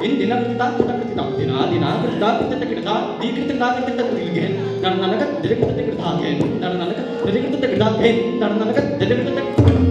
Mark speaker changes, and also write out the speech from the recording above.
Speaker 1: වෙන දෙනක් තාත්තකට තාත්තිනා දිනාකට තාත්තකට දීකට නාකට තීලගෙන් නරනනක දෙලකට දෙකට තාගෙන් නරනනක දෙලකට දෙකට තාගෙන් නරනනක දෙලකට දෙකට